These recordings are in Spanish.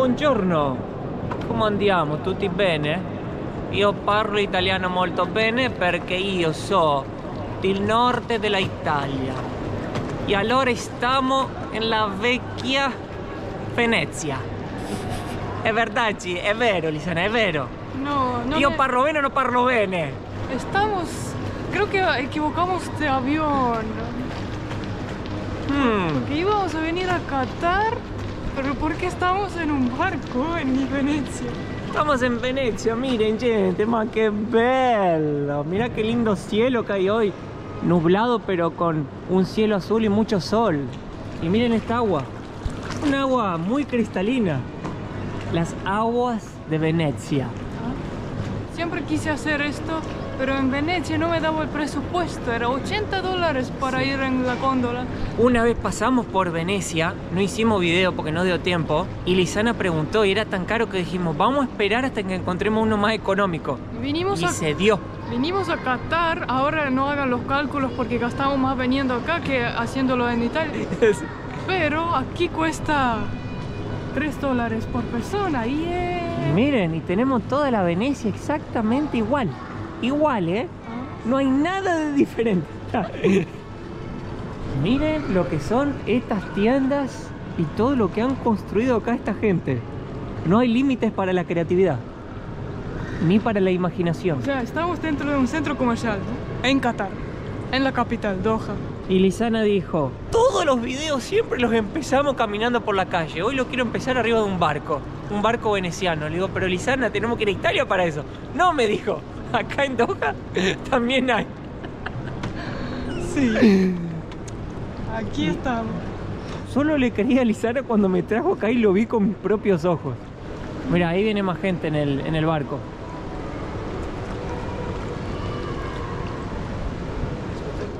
buongiorno. Come andiamo? Tutti bene? Io parlo italiano molto bene perché io so del nord della Italia. E allora stiamo nella vecchia Venezia. È verdade, è vero, Lisana, è vero. No, no. Io me- parlo bene o no parlo bene? Estamos. Creo que equivocamos de avión. Hmm. Porque íbamos a venir a Qatar, pero ¿por qué estamos en un barco en Venecia? Estamos en Venecia, miren gente, ma qué bello. Mira qué lindo cielo que hay hoy. Nublado pero con un cielo azul y mucho sol. Y miren esta agua. Un agua muy cristalina. Las aguas de Venecia. Siempre quise hacer esto, pero en Venecia no me daba el presupuesto. Era 80 dólares para ir en la góndola. Una vez pasamos por Venecia, no hicimos video porque no dio tiempo, y Lisana preguntó y era tan caro que dijimos, vamos a esperar hasta que encontremos uno más económico. Y vinimos Y a, se dio. vinimos a Qatar. Ahora no hagan los cálculos porque gastamos más veniendo acá que haciéndolo en Italia. Pero aquí cuesta 3 dólares por persona. Yeah. Miren, y tenemos toda la Venecia exactamente igual. Igual, ¿eh? No hay nada de diferente. Miren lo que son estas tiendas y todo lo que han construido acá esta gente. No hay límites para la creatividad, ni para la imaginación. O sea, estamos dentro de un centro comercial, ¿no? En Qatar, en la capital, Doha. Y Lisana dijo, todos los videos siempre los empezamos caminando por la calle. Hoy lo quiero empezar arriba de un barco, un barco veneciano. Le digo, pero Lisana, tenemos que ir a Italia para eso. No, me dijo, acá en Doha también hay. Sí. Aquí estamos. Solo le quería a Lisana cuando me trajo acá y lo vi con mis propios ojos. Mira, ahí viene más gente en el, en el barco.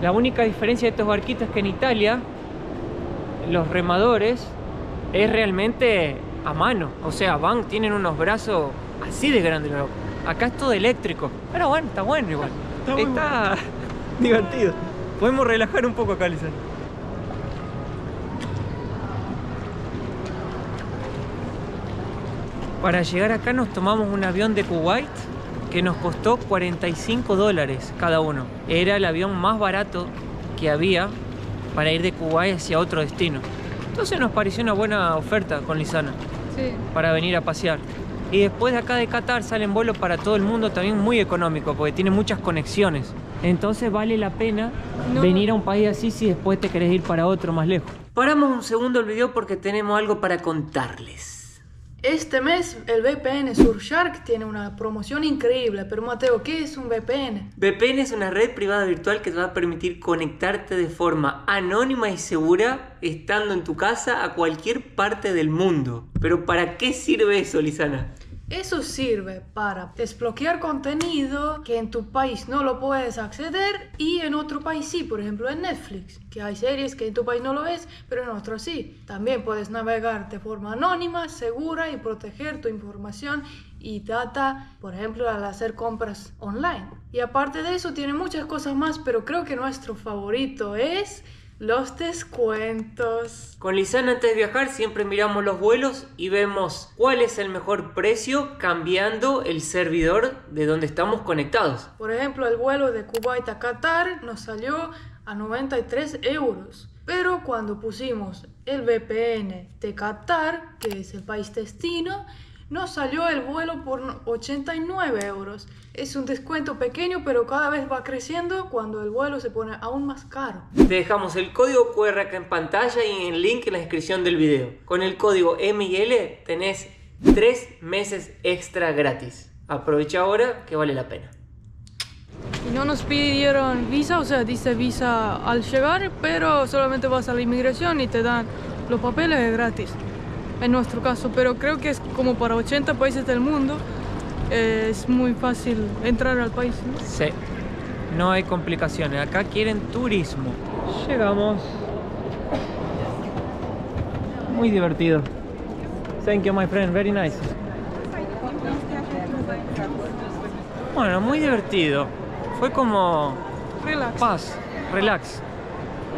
La única diferencia de estos barquitos es que en Italia los remadores es realmente a mano. O sea, van, tienen unos brazos así de grandes. loco. Acá es todo eléctrico. Pero bueno, está bueno igual. Está muy Está divertido. Podemos relajar un poco acá, Lisana. Para llegar acá nos tomamos un avión de Kuwait que nos costó 45 dólares cada uno. Era el avión más barato que había para ir de Kuwait hacia otro destino. Entonces nos pareció una buena oferta con Lisana Sí. para venir a pasear. Y después de acá de Qatar salen vuelos para todo el mundo también muy económico porque tiene muchas conexiones. Entonces vale la pena No. venir a un país así si después te querés ir para otro más lejos. Paramos un segundo el video porque tenemos algo para contarles. Este mes el VPN Surfshark tiene una promoción increíble. Pero Mateo, ¿qué es un VPN? VPN es una red privada virtual que te va a permitir conectarte de forma anónima y segura estando en tu casa a cualquier parte del mundo. Pero ¿para qué sirve eso, Lisana? Eso sirve para desbloquear contenido que en tu país no lo puedes acceder y en otro país sí, por ejemplo en Netflix, que hay series que en tu país no lo ves, pero en otro sí. También puedes navegar de forma anónima, segura y proteger tu información y data, por ejemplo, al hacer compras online. Y aparte de eso tiene muchas cosas más, pero creo que nuestro favorito es los descuentos. Con Lisana antes de viajar siempre miramos los vuelos y vemos cuál es el mejor precio cambiando el servidor de donde estamos conectados. Por ejemplo, el vuelo de Kuwait a Qatar nos salió a 93 euros. Pero cuando pusimos el VPN de Qatar, que es el país destino, nos salió el vuelo por 89 euros. Es un descuento pequeño, pero cada vez va creciendo cuando el vuelo se pone aún más caro. Te dejamos el código QR acá en pantalla y el link en la descripción del video. Con el código MIL tenés 3 meses extra gratis. Aprovecha ahora que vale la pena. Y no nos pidieron visa, o sea, dice visa al llegar, pero solamente vas a la inmigración y te dan los papeles gratis. En nuestro caso, pero creo que es como para 80 países del mundo, eh, es muy fácil entrar al país. ¿no? Sí, no hay complicaciones. Acá quieren turismo. Llegamos. Muy divertido. Thank you, my friend. Very nice. Bueno, muy divertido. Fue como Relax. paz, relax.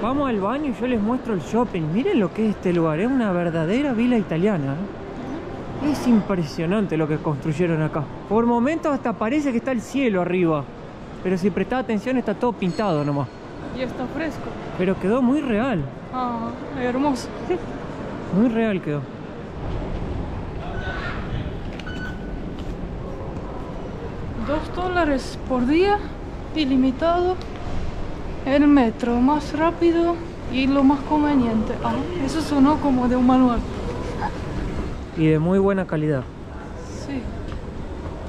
Vamos al baño y yo les muestro el shopping. Miren lo que es este lugar. Es una verdadera vila italiana. ¿eh? Es impresionante lo que construyeron acá. Por momentos hasta parece que está el cielo arriba. Pero si prestás atención está todo pintado nomás. Y está fresco. Pero quedó muy real. Ah, hermoso. Muy real quedó. Dos dólares por día, ilimitado. El metro más rápido y lo más conveniente. Ah, eso sonó como de un manual. Y de muy buena calidad. Sí.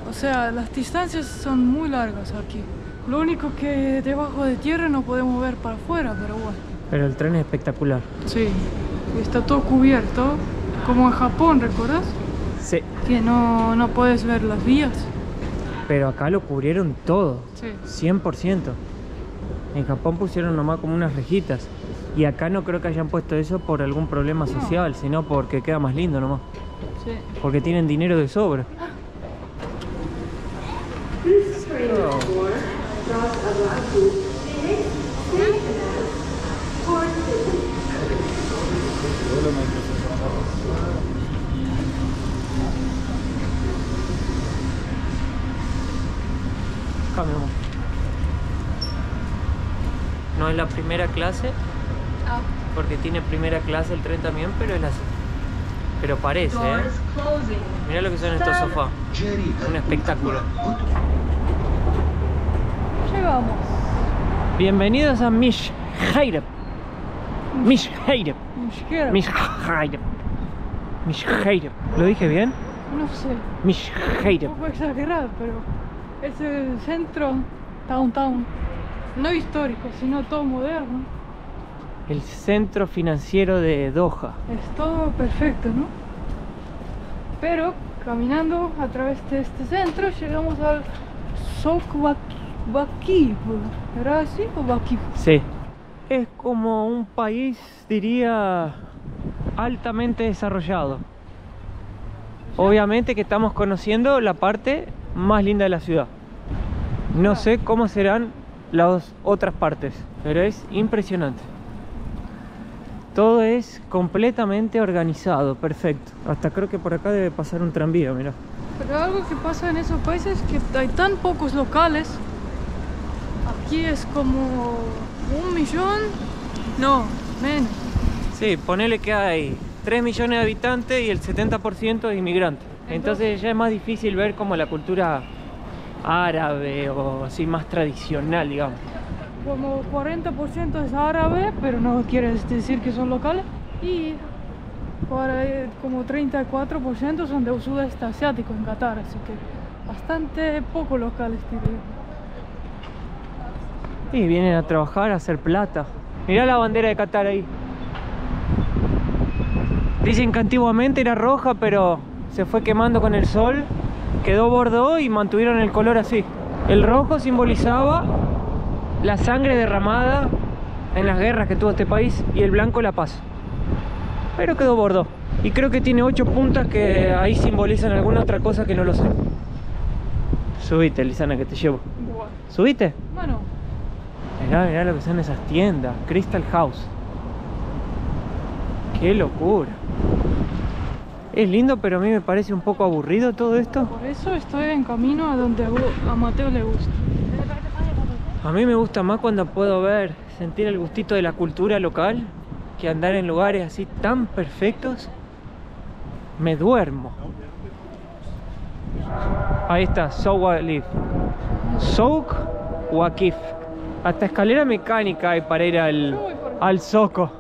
O sea, las distancias son muy largas aquí. Lo único que debajo de tierra no podemos ver para afuera, pero bueno. Pero el tren es espectacular. Sí. Está todo cubierto, como en Japón, ¿recuerdas? Sí. Que no, no puedes ver las vías. Pero acá lo cubrieron todo. Sí. 100%. En Japón pusieron nomás como unas rejitas. Y acá no creo que hayan puesto eso por algún problema No. social, sino porque queda más lindo nomás. Sí. Porque tienen dinero de sobra. Amor. No es la primera clase, Ah. porque tiene primera clase el tren también, pero es la... Pero parece, ¿eh? Mira lo que son estos sofás. Un espectáculo. Llegamos. Bienvenidos a Mish Hairep. Mish. Mosquera. Mish Hairep. Mish Hairep. ¿Lo dije bien? No sé. Mish Un poco exagerado, pero es el centro downtown. No histórico, sino todo moderno. El centro financiero de Doha. Es todo perfecto, ¿no? Pero caminando a través de este centro llegamos al Wakif. ¿Era así o Wakif? Sí. Es como un país, diría, altamente desarrollado. Obviamente que estamos conociendo la parte más linda de la ciudad. No sé cómo serán las otras partes, pero es impresionante. Todo es completamente organizado, perfecto. Hasta creo que por acá debe pasar un tranvía, mira. Pero algo que pasa en esos países es que hay tan pocos locales. Aquí es como un millón. No, menos. Sí, ponele que hay 3 millones de habitantes y el 70% es inmigrante. Entonces ya es más difícil ver como la cultura árabe o así más tradicional, digamos. Como 40% es árabe, pero no quiere decir que son locales. Y para- como 34% son de sudeste asiático en Qatar, así que bastante poco locales, diría. Y vienen a trabajar, a hacer plata. Mirá la bandera de Qatar ahí. Dicen que antiguamente era roja, pero se fue quemando con el sol, quedó bordó y mantuvieron el color así. El rojo simbolizaba la sangre derramada en las guerras que tuvo este país y el blanco la paz. Pero quedó bordó. Y creo que tiene ocho puntas que ahí simbolizan alguna otra cosa que no lo sé. Subite, Lisana, que te llevo. Buah. ¿Subite? Bueno, Mirá, mirá lo que son esas tiendas. Crystal House. Qué locura. Es lindo, pero a mí me parece un poco aburrido todo esto. por eso estoy en camino a donde a Mateo le gusta. A mí me gusta más cuando puedo ver, sentir el gustito de la cultura local, que andar en lugares así tan perfectos. Me duermo. Ahí está, Souk Wakif. Souk Wakif. Hasta escalera mecánica hay para ir al, al Soco.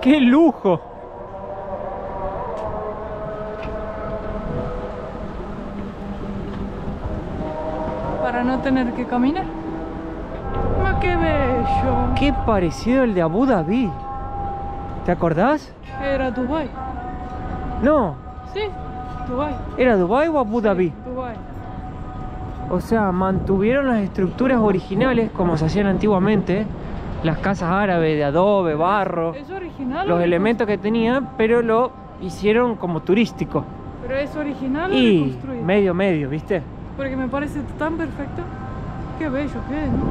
¡Qué lujo! Para no tener que caminar. ¡Ma qué bello! ¡Qué parecido el de Abu Dhabi! ¿Te acordás? Era Dubai. No, Sí, Dubai. ¿era Dubai o Abu Dhabi? Dubai. O sea, mantuvieron las estructuras originales como se hacían antiguamente, las casas árabes de adobe, barro, ¿Es original? los elementos que tenía, pero lo hicieron como turístico. ¿Pero es original o Y reconstruido? medio medio, ¿viste? Porque me parece tan perfecto. Qué bello que es, ¿no?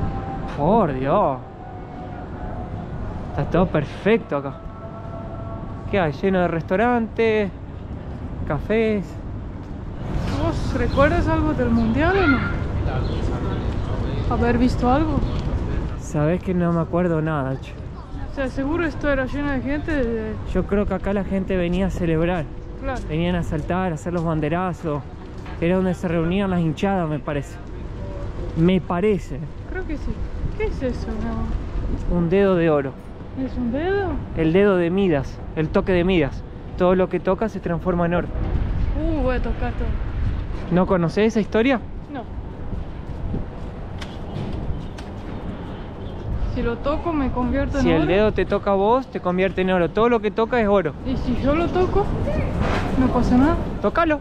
Por Dios. Está todo perfecto acá. ¿Qué hay? Lleno de restaurantes, cafés. ¿Vos recuerdas algo del mundial o no? ¿Haber visto algo? Sabes que no me acuerdo nada, che. O sea, seguro esto era lleno de gente. de- Yo creo que acá la gente venía a celebrar. Claro. Venían a saltar, a hacer los banderazos. Era donde se reunían las hinchadas, me parece. Me parece. Creo que sí. ¿Qué es eso, mi amor? Un dedo de oro. ¿Es un dedo? El dedo de Midas. El toque de Midas. Todo lo que toca se transforma en oro. Uh, voy a tocar todo. ¿No conocés esa historia? No. Si lo toco me convierto en Si el oro. dedo te toca a vos, te convierte en oro. Todo lo que toca es oro. Y si yo lo toco, no pasa nada. Tócalo.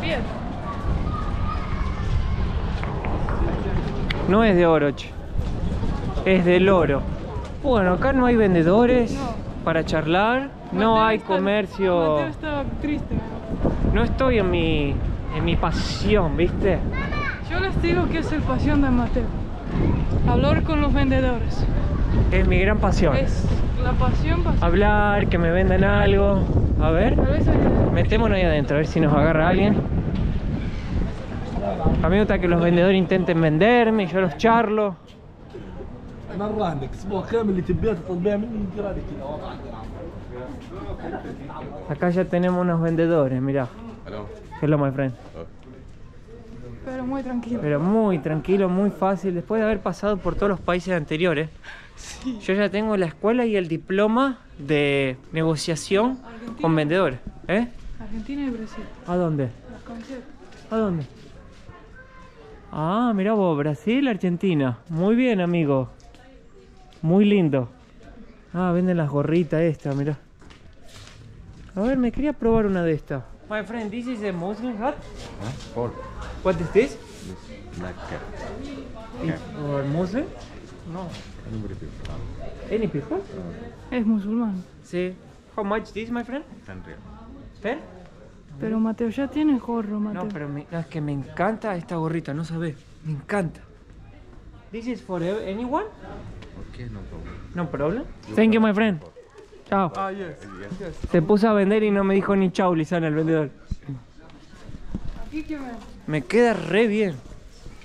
Bien. No es de oro, che. Es del oro. Bueno, acá no hay vendedores No. para charlar. No hay está- comercio. Mateo está triste. No estoy en mi, en mi pasión, ¿viste? Yo les digo que es el pasión de Mateo. Hablar con los vendedores. Es mi gran pasión. Es la pasión, pasión. Hablar, que me vendan algo. A ver, metémonos ahí adentro, a ver si nos agarra alguien. A mí me gusta que los vendedores intenten venderme y yo los charlo. مرة عندك اسبوع كامل اللي تبيها تطلبيها مني ندير هذه كذا وضع Acá ya tenemos unos vendedores, mirá. Hello. Hello, my friend. Pero muy tranquilo. Pero muy tranquilo, muy fácil. Después de haber pasado por todos los países anteriores, yo ya tengo la escuela y el diploma de negociación con vendedores. ¿Eh? Argentina y Brasil. ¿A dónde? Las camisetas. ¿A dónde? Ah, mira vos, Brasil, Argentina. Muy bien, amigo. Muy lindo. Ah, venden las gorritas estas, mira. A ver, me quería probar una de estas. My friend, this is a Muslim hat. Huh? Four. What is this? Black cat. It's or Muslim? No. Anybody people. Any people? Es musulmán. Sí. How much this, my friend? Ten real. Ten? Pero Mateo, ya tiene gorro, Mateo. No, pero me, no, es que me encanta esta gorrita, no sabes. Me encanta. This is for anyone? Okay, no problem. No problem? Thank you, my friend. Chao. Ah, yes. A vender y no me dijo ni chau, Lizana, el vendedor. Me queda re bien.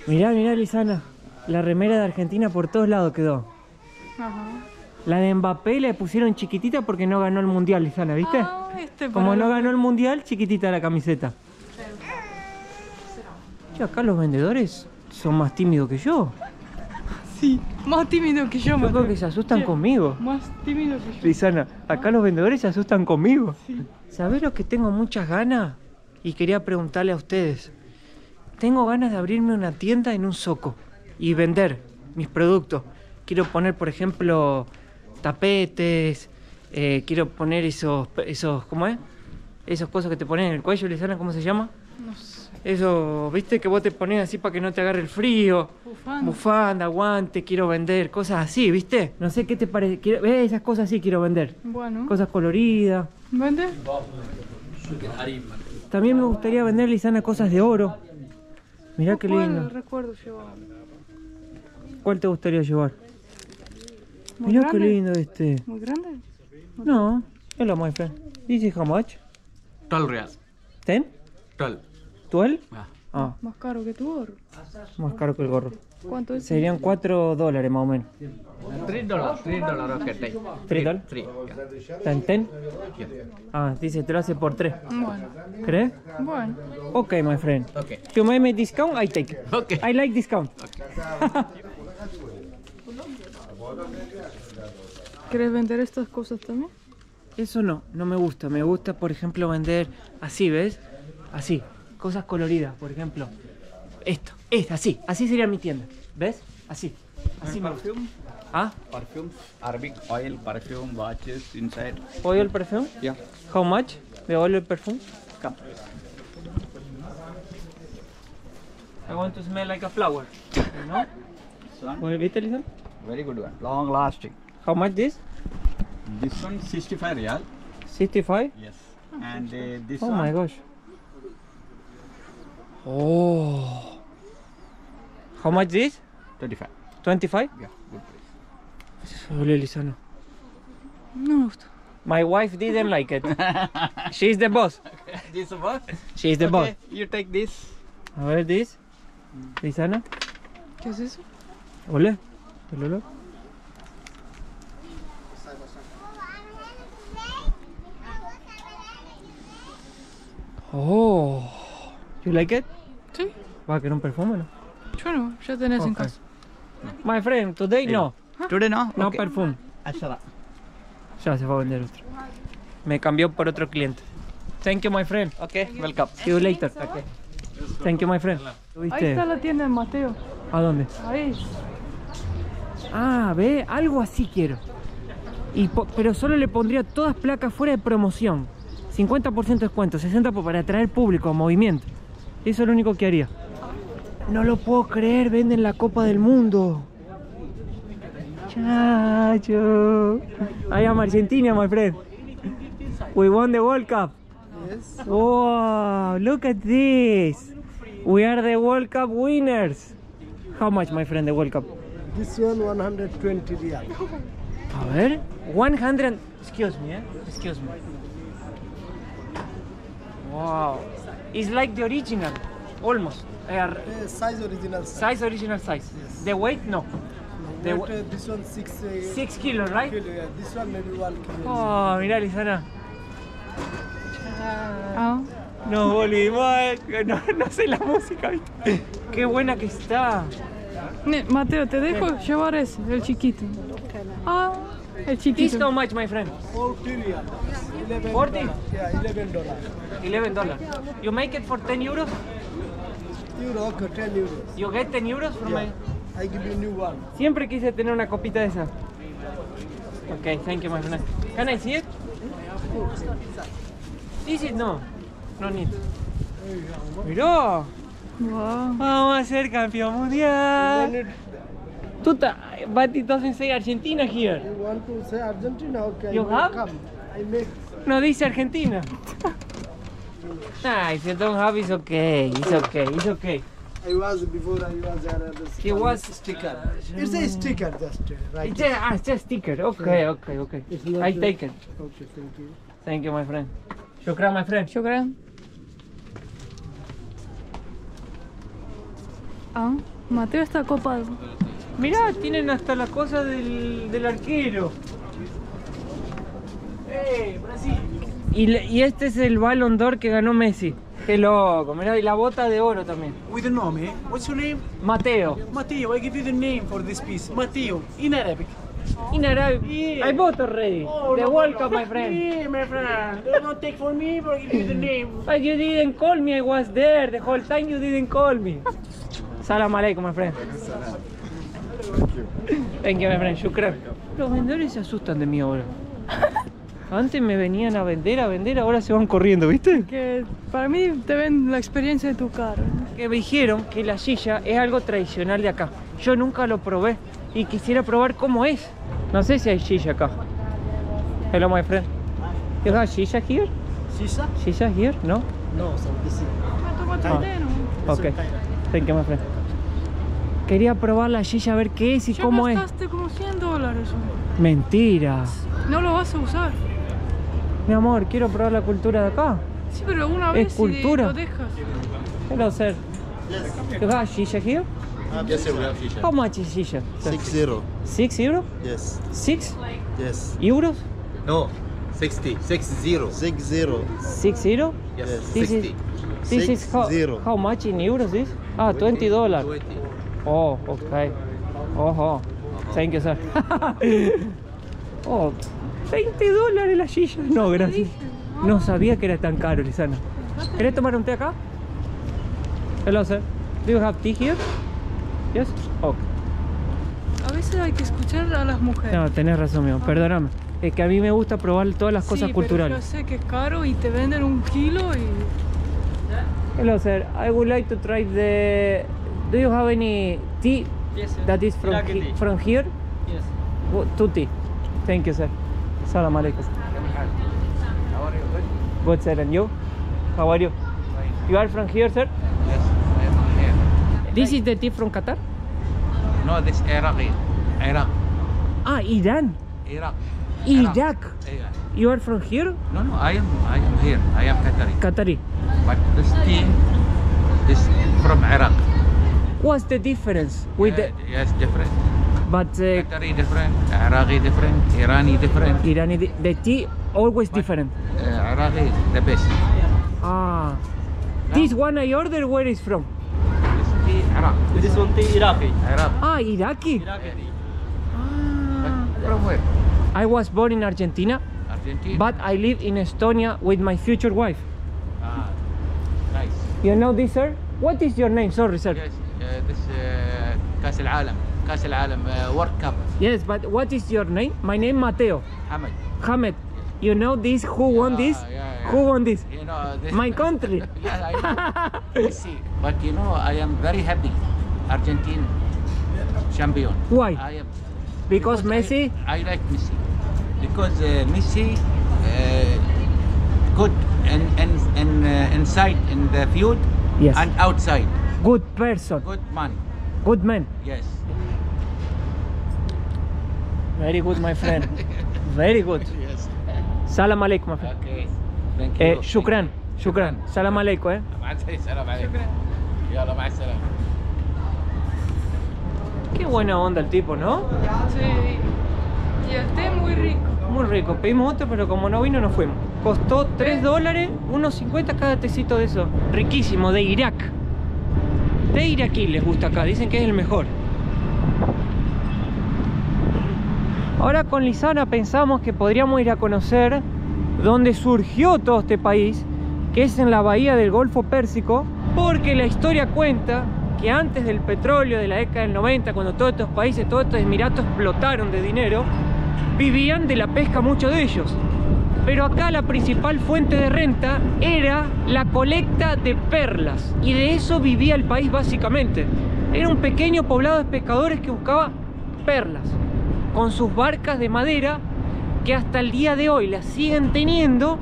Mirá, mirá, Lizana. La remera de Argentina por todos lados quedó. Ajá. La de Mbappé le pusieron chiquitita porque no ganó el mundial, Lisana, ¿viste? Ah, este Como no ganó el mundial, chiquitita la camiseta. Che, acá los vendedores son más tímidos que yo. Sí, más tímido que yo, Yo creo que se asustan Sí, conmigo. Más tímido que yo. Lisana, acá los vendedores se asustan conmigo. ¿Sabés lo que tengo muchas ganas? Y quería preguntarle a ustedes. Tengo ganas de abrirme una tienda en un soco y vender mis productos. Quiero poner, por ejemplo, tapetes. eh, quiero poner esos, esos, ¿cómo es? Esas cosas que te ponen en el cuello, Lisana, ¿cómo se llama? No sé. Eso, ¿viste? Que vos te pones así para que no te agarre el frío. Bufanda. Bufanda, guante, quiero vender, cosas así, ¿viste? No sé qué te parece. quiero- eh, esas cosas sí quiero vender. Bueno. Cosas coloridas. ¿Vende? También me gustaría vender, Lisana, cosas de oro. Mirá qué ¿Cuál lindo. recuerdo yo? ¿Cuál te gustaría llevar? ¿Muy Mirá qué lindo este. ¿Muy grande? No, hello my friend. This is how much? 12 reals. ¿Ten? 12. ¿12? Ah. Ah, Más caro que tu oro. más caro que el gorro. ¿Cuánto es? Serían 4 dólares más o menos. 3 dollars. 3 dollars okay take. ¿3 dólares? 3. Yeah. ¿Ten? ten? Yeah. Ah, dice, te lo hace por 3. Bueno. ¿Crees? Bueno. Ok, my friend. Okay. You make me discount, I take. Okay. I like discount. ¿Quieres vender estas cosas también? Eso no, no me gusta. Me gusta, por ejemplo, vender así, ¿ves? Así, cosas coloridas, por ejemplo. Esto, esta, así, así sería mi tienda. ¿Ves? Así, así me gusta. Ah, Perfumes, Arabic oil, perfume, watches inside. oil perfume? Yeah. How much? The oil perfume? Come. I want to smell like a flower. You know? ¿Viste, Lisa? Very good one. Long lasting. How much this? This one 65 real. 65? Yes. And uh, this Oh one my gosh. Oh. How much this? 25. 25? Yeah, good price. Ole, Lisana. No me. My wife didn't like it. She's the boss. This one. She's the boss. You take this. A ver, this. Lisana. ¿Qué es eso? Ole. Ole. Oh. You like it? Sí. Va a querer un perfume, ¿no? Yo no, ya tenés en Ok. casa. My friend, today no. Today no? No Okay. perfume. Ashara. Ya se va a vender otro. Me cambió por otro cliente. Thank you, my friend. Okay, welcome. See you later. Thank you, my friend. Ahí está la tienda de Mateo. ¿A dónde? Ahí. Ah, ve, algo así quiero. Y pero solo le pondría todas placas fuera de promoción. 50% descuento, 60% para atraer público, movimiento. Eso es lo único que haría. No lo puedo creer, venden la Copa del Mundo. Chacho. I am Argentina, my friend. We won the World Cup. Wow, look at this. We are the World Cup winners. How much, my friend, the World Cup? This one 120 real. A ver, 100. Excuse me, eh? Excuse me. Wow. It's like the original, almost. Uh, Uh, size original size. size, original size. The weight, no. The wa- uh, this one six. Uh, Six kilos, right? kilo, yeah. This one maybe one kilo. Oh, mira, Lisana. Ah. Nos volvimos. a- No, no sé la música, ¿viste? Qué buena que está. Mateo, te dejo llevar ese, el chiquito. Ah, el This chiquito. how much, my friend? 40 real. 11 40? dollar. Yeah, 11 dollar. 11 dollars. You make it for 10 euros? Euro, okay, 10 euros. You get 10 euros from Yeah. my... I give you new one. Siempre quise tener una copita de esa. Ok, thank you, my friend. Can I see it? This is no. No need. Mirá, Wow. vamos a ser campeón mundial. Then it, Tú ta, but it doesn't say Argentina here. you want to say Argentina? Okay. You will have? Come. I make. No dice Argentina. Nah, if you don't have, it's okay. It's okay. It's okay. I was before I was there. uh, He was- sticker. It's a sticker just uh, right. It's just, ah, it's just sticker. Okay, okay, okay. It's not I a- take it. Okay, thank you. Thank you, my friend. Shukran, my friend. Yo Ah, Mateo está copado. Mirá, tienen hasta la cosa del, del arquero. ¡Eh, Brasil! Y, y este es el Ballon d'Or que ganó Messi. Qué loco, mirá, y la bota de oro también. With a name, eh? What's your name? Mateo. Matteo, I give you the name for this piece. Matteo, in Arabic. In Arabic. Yeah. I bought already. the no World. Cup, my friend. Yeah, my friend. Do not take for me, but give you the name. But you didn't call me, I was there. The whole time you didn't call me. Salam alaikum, my friend. Thank you, my friend. Shukran. Los vendedores se asustan de mí ahora. Antes me venían a vender, a vender, ahora se van corriendo, ¿viste? Que para mí te ven la experiencia de tu carro. Que me dijeron que la silla es algo tradicional de acá. Yo nunca lo probé y quisiera probar cómo es. No sé si hay silla acá. Hello, my friend. You have silla here? Sisa? Silla here? No? No, so this is. Ah. el té, ¿no? Ok. Thank you, my friend. Quería probar la silla a ver qué es y Ya cómo es. gastaste como 100 dólares. Mentira. No lo vas a usar. Mi amor, quiero probar la cultura de acá. Sí, pero una Es vez si cultura. lo dejas. Hello, sir. You have shisha here? Yes, sir, we have shisha. How much is shisha? Six zero. Six euro? Yes. Six Yes. euros? No, 60, 60. Six zero. Six euro? Yes, This 60. is, this Six is how, zero. how much in euros is? Ah, 20 dollars. 20. Oh, okay. Oh, oh. Thank you, sir. oh, 20 dólares la silla. No, gracias. No sabía que era tan caro, Lisana. ¿Querés tomar un té acá? Hello, sir. Do you have tea here? Yes? Okay. A veces hay que escuchar a las mujeres. No, tenés razón, mío. Perdóname. Es que a mí me gusta probar todas las Sí, cosas pero culturales. yo sé que es caro y te venden un kilo y... Hello, sir. I would like to try the. Do you have any tea Yes, sir. that is from he- from here? Yes. Wo- Two tea. Thank you, sir. Salam alaikum. How are you? Good? Good, sir. And you? How are you? Fine. You are from here, sir? Yes, I am from here. This is the tea from Qatar. No, this Iraqi. Iraq. Ah, Iran. Iraq. Iraq. Yeah. You are from here? No, no, I am, I am here. I am Qatari. Qatari. But this tea is from Iraq. What's the difference with Yeah, the yes, different. but uh, Qatari different, Iraqi different, Irani different. Irani the, the tea always different. Uh, Iraqi the best. Ah. This one I order where is from? This tea Iraq. This one tea Iraqi. Iraq. Ah, Iraqi. But from where? I was born in Argentina, Argentina. but I live in Estonia with my future wife. ah, nice. You know this, sir? What is your name? Sorry, sir. Yes, this uh, كأس العالم كأس العالم uh, World Cup Yes, but what is your name? My name Mateo. Hamad. Hamed. You know this? Who won this? Yeah, yeah, yeah. Who won this? You know uh, this, My country. yeah, I know. Messi. But you know I am very happy. Argentine champion. Why? I am Because Messi. I, I like Messi because uh, Messi uh, good and and and uh, inside in the field Yes. and outside Good person. good man. Good man. Yes. Very good, my friend. Very good. Yes. Salam alaikum, my friend. Okay. Thank you. Eh, shukran. Shukran. Salam alaikum, eh. مع السلامة عليكم. يلا مع السلامة. Qué buena onda el tipo, ¿no? Sí. Y el té muy rico. Muy rico. Pedimos otro, pero como no vino, no fuimos. Costó 3 dólares, unos 50 cada tecito de eso. Riquísimo, de Irak. De iraquí les gusta acá, dicen que es el mejor. Ahora con Lisana pensamos que podríamos ir a conocer dónde surgió todo este país, que es en la bahía del Golfo Pérsico, porque la historia cuenta que antes del petróleo de la década del 90, cuando todos estos países, todos estos emiratos explotaron de dinero, vivían de la pesca muchos de ellos. Pero acá la principal fuente de renta era la colecta de perlas y de eso vivía el país básicamente. Era un pequeño poblado de pescadores que buscaba perlas con sus barcas de madera que hasta el día de hoy las siguen teniendo,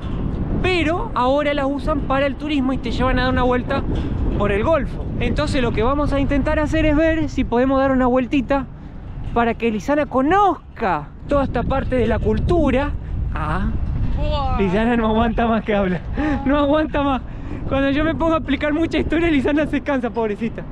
pero ahora las usan para el turismo y te llevan a dar una vuelta por el Golfo. Entonces lo que vamos a intentar hacer es ver si podemos dar una vueltita para que Lisana conozca toda esta parte de la cultura. Ah, Lisana no aguanta más que habla. No aguanta más. Cuando yo me pongo a explicar mucha historia, Lisana se cansa, pobrecita.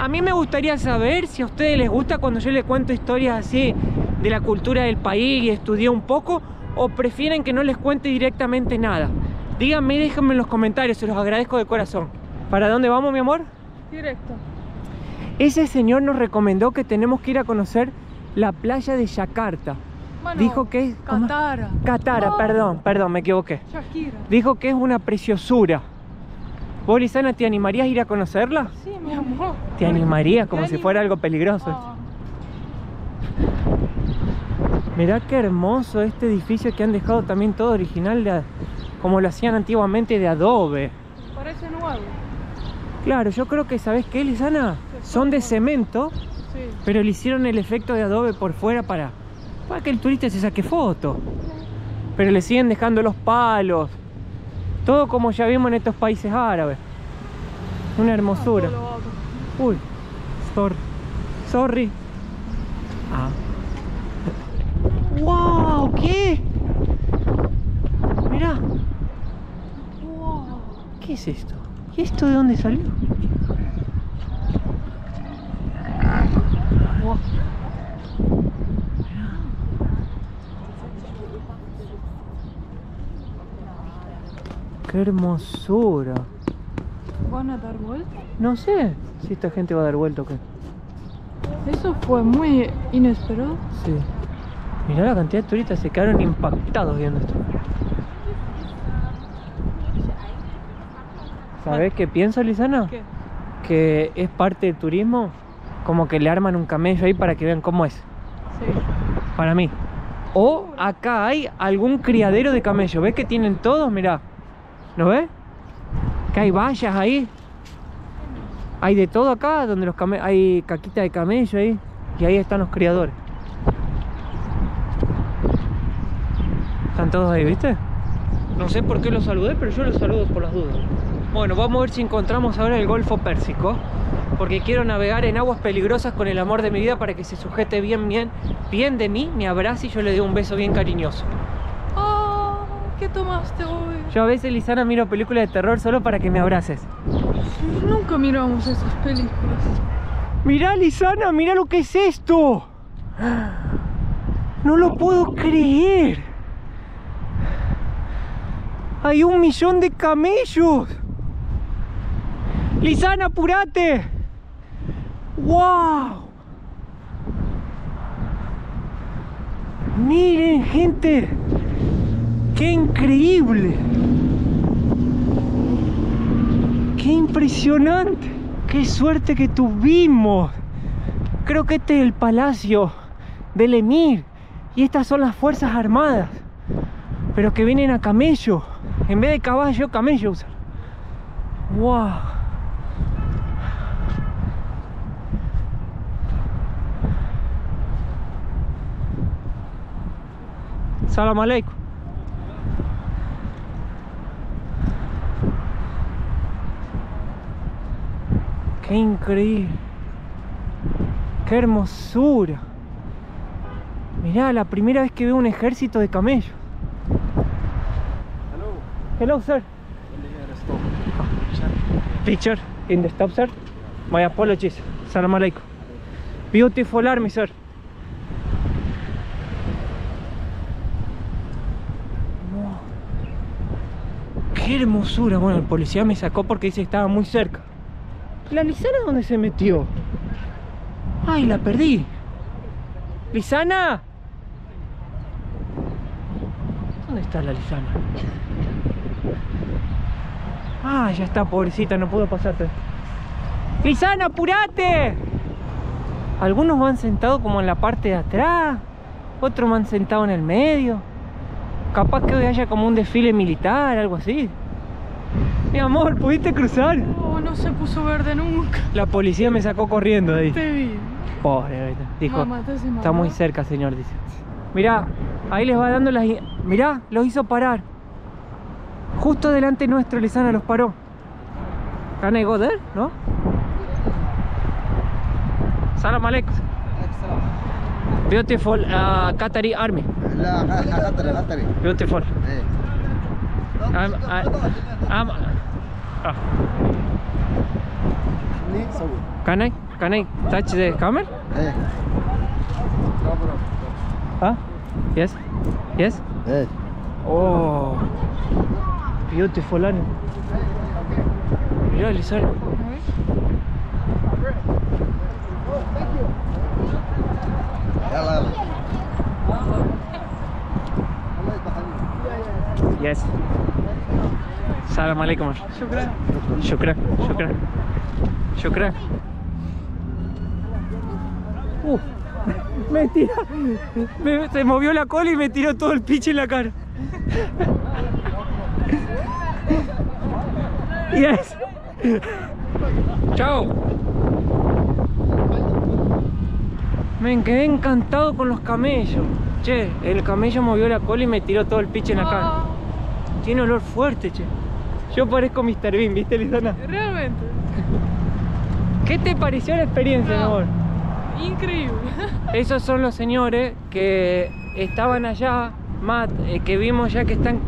A mí me gustaría saber si a ustedes les gusta cuando yo les cuento historias así de la cultura del país y estudié un poco o prefieren que no les cuente directamente nada. Díganme y déjenme en los comentarios, se los agradezco de corazón. ¿Para dónde vamos, mi amor? Directo. Ese señor nos recomendó que tenemos que ir a conocer la playa de Yakarta. Bueno, Dijo que es... Katara, No. perdón, perdón, me equivoqué. Shakira. Dijo que es una preciosura. ¿Vos, Lisana, te animarías a ir a conocerla? Sí, mi amor. Te animarías como si fuera algo peligroso. Ah, Mirá qué hermoso este edificio que han dejado también todo original, de como lo hacían antiguamente de adobe. parece nuevo. Claro, yo creo que, ¿sabes qué, Lisana? Son de cemento, Sí. pero le hicieron el efecto de adobe por fuera para, para que el turista se saque foto. Pero le siguen dejando los palos. Todo como ya vimos en estos países árabes. Una hermosura. Ah. Uy, sorry. Sorry. Ah. ¡Wow! ¿Qué? Mirá, Wow. ¿qué es esto? ¿Y esto de dónde salió? ¡Qué hermosura! ¿Van a dar vuelta? No sé si esta gente va a dar vuelta o qué. Eso fue muy inesperado. Sí. Mirá la cantidad de turistas, se quedaron impactados viendo esto. ¿Sabés qué pienso, Lisana? ¿Qué? Que es parte del turismo, como que le arman un camello ahí para que vean cómo es, Sí. para mí. O acá hay algún criadero de camello, ¿ves que tienen todos? Mirá, ¿no ves? Que hay vallas ahí. Hay de todo acá, donde los came- hay caquita de camello ahí, y ahí están los criadores. Están todos ahí, ¿viste? No sé por qué los saludé, pero yo los saludo por las dudas. Bueno, vamos a ver si encontramos ahora el Golfo Pérsico. porque quiero navegar en aguas peligrosas con el amor de mi vida para que se sujete bien, bien, bien de mí, me abrace y yo le dé un beso bien cariñoso. Oh, ¿qué tomaste hoy? Yo a veces, Lisana, miro películas de terror solo para que me abraces. Nunca miramos esas películas. Mirá, Lisana, mirá lo que es esto. No lo puedo creer. Hay un millón de camellos. Lisana, apurate. ¡Wow! Miren, gente. ¡Qué increíble! ¡Qué impresionante! ¡Qué suerte que tuvimos! Creo que este es el palacio del Emir. Y estas son las Fuerzas Armadas. Pero que vienen a camello. En vez de caballo, camello usan. ¡Wow! Salam aleikum. Qué increíble. Qué hermosura. Mirá, la primera vez que veo un ejército de camellos. Hello, sir. Picture in the stop, sir. My apologies. Salam alaikum. Beautiful army, sir. Wow. Qué hermosura. Bueno, el policía me sacó porque dice que estaba muy cerca. ¿La Lisana dónde se metió? ¡Ay, la perdí! ¡Lisana! ¿Dónde está la Lisana? Ah, ya está, pobrecita, no puedo pasarte. ¡Lisana, apurate! Algunos van sentados como en la parte de atrás, otros van sentados en el medio. Capaz que hoy haya como un desfile militar, algo así. Mi amor, ¿pudiste cruzar? no, se puso verde nunca. La policía me sacó corriendo de ahí. Te vi. Pobre, dijo. Mamá, está muy cerca, señor, dice. Mirá, ahí les va dando las... Mirá, los hizo parar. Justo delante nuestro, Lizana los paró. Can I go ¿No? Salam alaikum. Beautiful uh, Qatari army. Beautiful. I'm, I, I'm. Ah. ليه صور Can I? Can I touch the camera? ايه Huh? Yes? Yes? ايه Oh, beautiful animal. Mirá, Lisana. يلا يلا الله يفتح Yes. Salam alaikum. Shukran. Shukran. Shukran. Uh, me tira. me- se movió la cola y me tiró todo el piche en la cara. Yes. Chao. Me quedé encantado con los camellos. Che, el camello movió la cola y me tiró todo el piche en la cara. Ah, Tiene olor fuerte, che. Yo parezco Mr. Bean, ¿viste, Lisana? realmente. ¿Qué te pareció la experiencia, mi amor? Increíble. Esos son los señores que estaban allá, Matt, eh, que vimos ya que están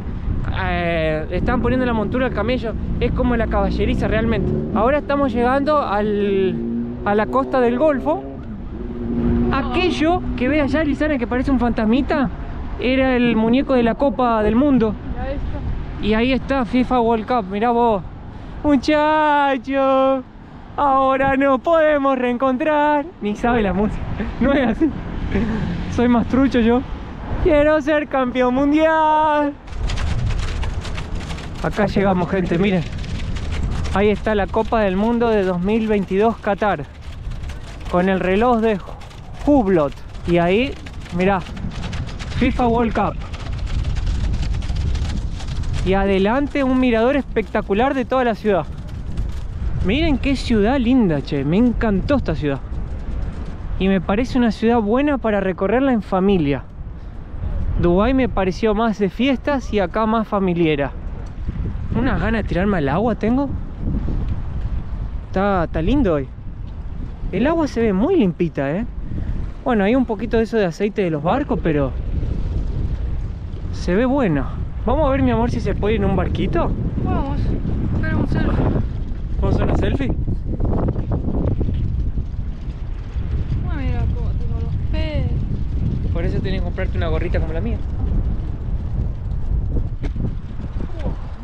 eh, están poniendo la montura al camello. Es como la caballeriza realmente. Ahora estamos llegando al, a la costa del Golfo. Aquello que ve allá, Lisana, que parece un fantasmita, era el muñeco de la Copa del Mundo. Y ahí está FIFA World Cup, mirá vos. Muchacho, ahora nos podemos reencontrar. Ni sabe la música, no es así. Soy más trucho yo. Quiero ser campeón mundial. Acá llegamos, gente, miren. Ahí está la Copa del Mundo de 2022 Qatar. Con el reloj de Hublot. Y ahí, mirá, FIFA World Cup. Y adelante un mirador espectacular de toda la ciudad. Miren qué ciudad linda, che. Me encantó esta ciudad. Y me parece una ciudad buena para recorrerla en familia. Dubái me pareció más de fiestas y acá más familiera. Unas ganas de tirarme al agua tengo. Está, está lindo hoy. El agua se ve muy limpita, ¿eh? Bueno, hay un poquito de eso de aceite de los barcos, pero se ve bueno. Vamos a ver, mi amor, si se puede ir en un barquito. Vamos, espera un selfie. ¿Vamos a hacer una selfie? Ah, mira cómo tengo los pelos. Por eso tienes que comprarte una gorrita como la mía.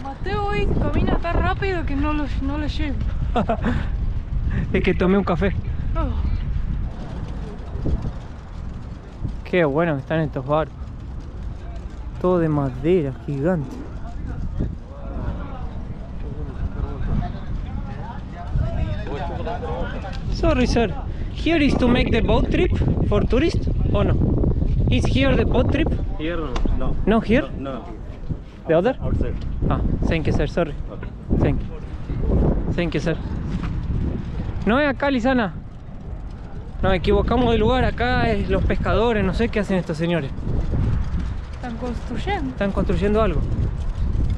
Mateo hoy camina tan rápido que no lo, no le llevo. Es que tomé un café. Oh, Qué bueno que están estos barcos. Todo de madera, gigante. Sorry, sir. Here is to make the boat trip for tourists or no? Is here the boat trip? Here no. No here? No. The other? Outside. Ah, thank you, sir. Sorry. Thank you. Thank you, sir. No es acá, Lisana. Nos equivocamos de lugar. Acá es los pescadores. No sé qué hacen estos señores. Están construyendo. Están construyendo algo.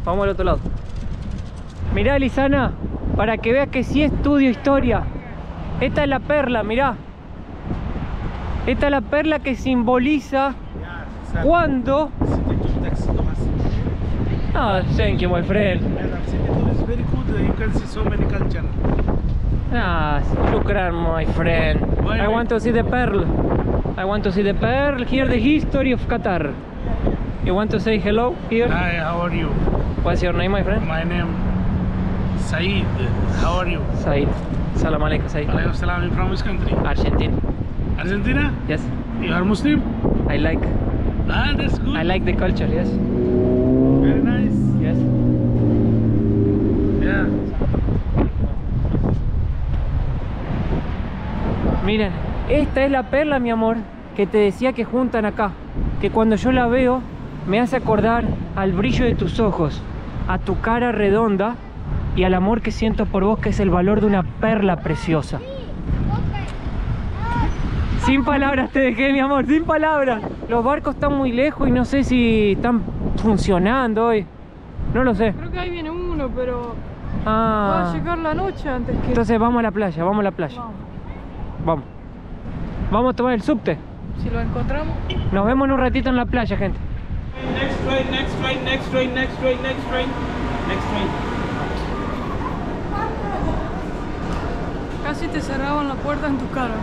Vamos al otro lado. Mirá, Lisana, para que veas que sí estudio historia. Esta es la perla, mirá. Esta es la perla que simboliza cuando. Ah, thank you, my friend. Is very good. You can see so many culture. Ah, my friend. I want to see the pearl. I want to see the pearl. Here, the history of Qatar. You want to say hello here? Hi, how are you? What's your name, my friend? My name Saeed. How are you? Said. Salam alaikum, Said. Alaikum salam. You from which country? Argentina. Argentina? Yes. You are Muslim? I like. Ah, that's good. I like the culture. Yes. Very nice. Yes. Yeah. Miren, esta es la perla, mi amor, que te decía que juntan acá. Que cuando yo la veo, me hace acordar al brillo de tus ojos, a tu cara redonda y al amor que siento por vos, que es el valor de una perla preciosa. Sin palabras te dejé, mi amor, sin palabras. Los barcos están muy lejos y no sé si están funcionando hoy. No lo sé. Creo que ahí viene uno, pero Ah. va a llegar la noche antes que. Entonces vamos a la playa, vamos a la playa. Vamos. Vamos. Vamos a tomar el subte. Si lo encontramos. Nos vemos en un ratito en la playa, gente. Next train, next train, next train, next train, next train, next train. Casi te cerraban la puerta en tu cara.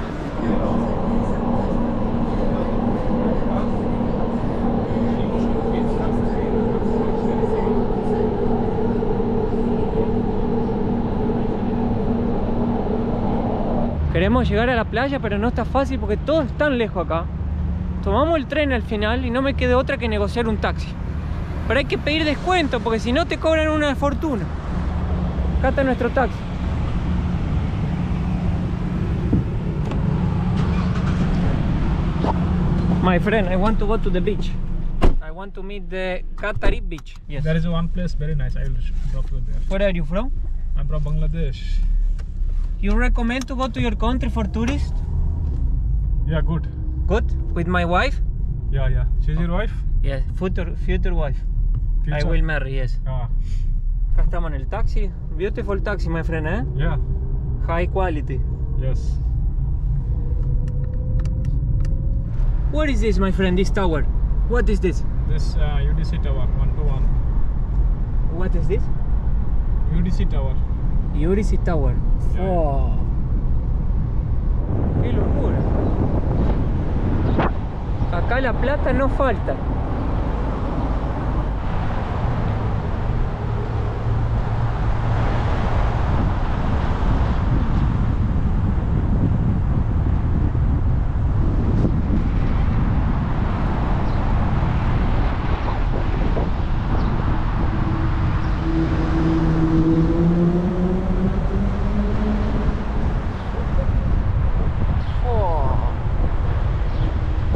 Queremos llegar a la playa, pero no está fácil porque todo es tan lejos acá. Tomamos el tren al final y no me queda otra que negociar un taxi. Pero hay que pedir descuento porque si no te cobran una fortuna. Acá está nuestro taxi. My friend, I want to go to the beach. I want to meet the Qatari beach. Yes. There is one place very nice. I will drop you there. Where are you from? I'm from Bangladesh. You recommend to go to your country for tourists? Yeah, good. Good? With my wife? Yeah, yeah. She's your wife? Yes, future, future wife. I will marry, yes. Ah, Acá estamos en el taxi. Beautiful taxi, my friend, eh? yeah. High quality. Yes. What is this, my friend, this tower? What is this? This uh, UDC tower, one to one. What is this? UDC tower. Urisi Tower. Yeah. Oh. ¡Qué locura! Acá la plata no falta.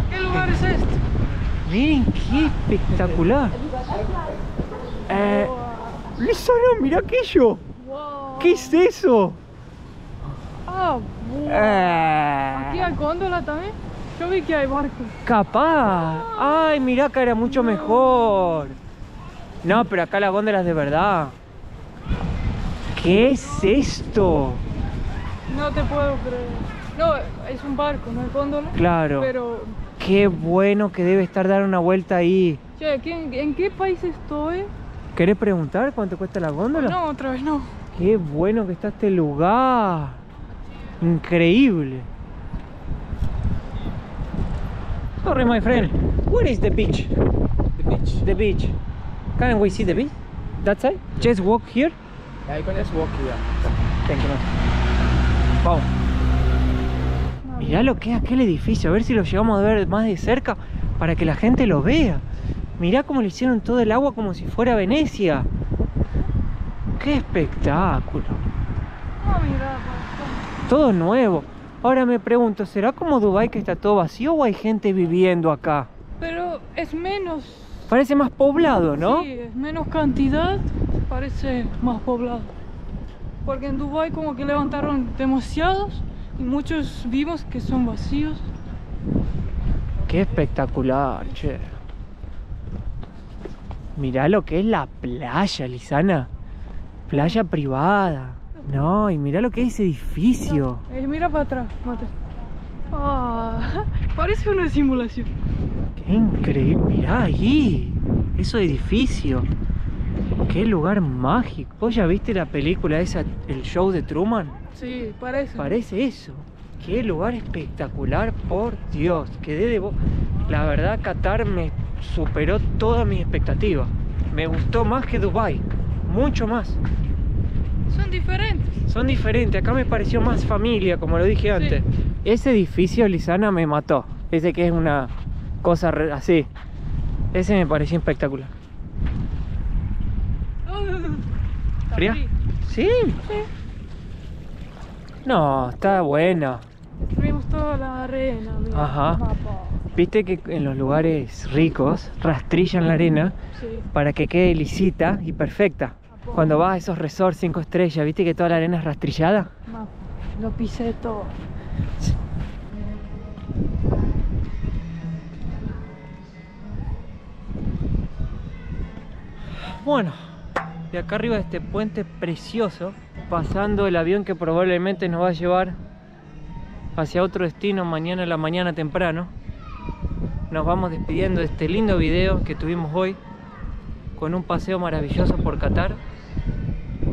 ¿Qué lugar es este? Miren qué espectacular. Eh, Lisana, mira aquello. ¿Qué es eso? Ah. Eh, Aquí hay góndola también. Yo vi que hay barcos. capaz. Ay, mira acá era mucho mejor. No, pero acá la góndola es de verdad. ¿Qué es esto? No te puedo creer. No, es un barco, no es góndola. Claro. Pero, Qué bueno que debe estar dar una vuelta ahí. che, ¿quién- ¿en qué país estoy? ¿Querés preguntar cuánto cuesta la góndola? No, otra vez no. Qué bueno que está este lugar. Increíble. Sorry, my friend. Where is the beach? The beach. The beach. Can we see the beach? That side? Just walk here. Yeah, you can just walk here. Thank you, man. Mirá lo que es aquel edificio, a ver si lo llegamos a ver más de cerca para que la gente lo vea. Mirá cómo le hicieron todo el agua como si fuera Venecia. ¡Qué espectáculo! Todo nuevo. Ahora me pregunto, ¿será como Dubai que está todo vacío o hay gente viviendo acá? Pero es menos. Parece más poblado, ¿no? Sí, es menos cantidad, parece más poblado. Porque en Dubai como que levantaron demasiados y muchos vimos que son vacíos. Qué espectacular, che. Mirá lo que es la playa, Lisana. Playa privada. No, y mirá lo que es ese edificio. Eh, mira para atrás, mate. Ah, parece una simulación. Qué increíble. Mirá ahí. Eso edificio. Qué lugar mágico. ¿Vos ya viste la película esa, el show de Truman? Sí, parece. Parece eso. Qué lugar espectacular, por Dios. Quedé de bo- La verdad, Qatar me superó todas mis expectativas. Me gustó más que Dubai. Mucho más. Son diferentes. Son diferentes. Acá me pareció más familia, como lo dije antes. Ese edificio, Lisana, me mató. Ese que es una cosa así. Ese me pareció espectacular. Está ¿Fría? frío. ¿Sí? No, está buena. Vimos toda la arena. mira, Ajá. Viste que en los lugares ricos rastrillan la arena Sí. para que quede lisita y perfecta. Cuando vas a esos resorts 5 estrellas, ¿viste que toda la arena es rastrillada? mapa. Lo pisé todo. Bueno, de acá arriba de este puente precioso, pasando el avión que probablemente nos va a llevar hacia otro destino mañana en la mañana temprano. Nos vamos despidiendo de este lindo video que tuvimos hoy con un paseo maravilloso por Qatar.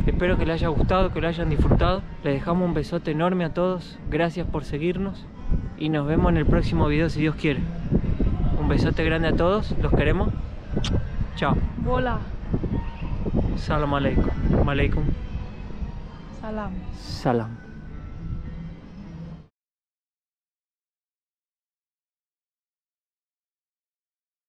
Espero que les haya gustado, que lo hayan disfrutado. Les dejamos un besote enorme a todos. Gracias por seguirnos y nos vemos en el próximo video si Dios quiere. Un besote grande a todos, los queremos. Chao. Bola. Salam aleikum. Aleikum. Salam. Salam.